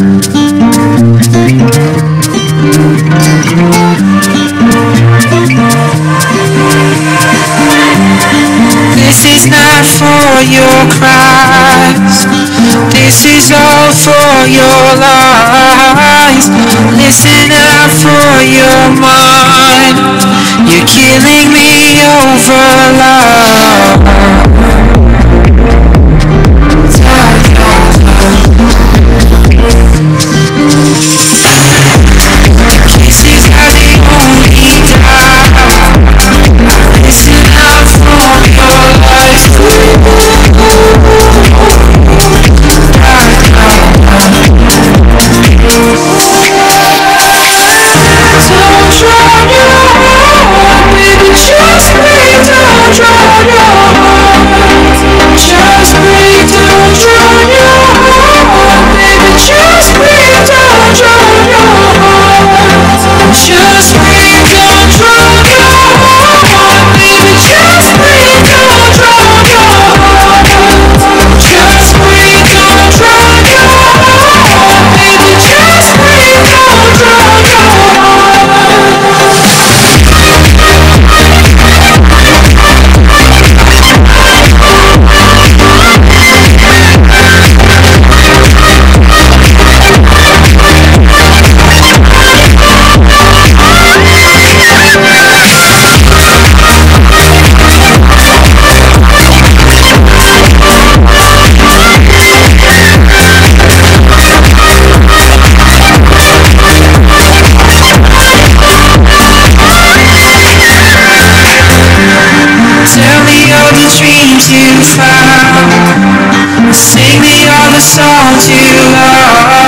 This is not for your cries. This is all for your lies. Listen out for your mind. You're killing me. you found. Sing me all the songs you love.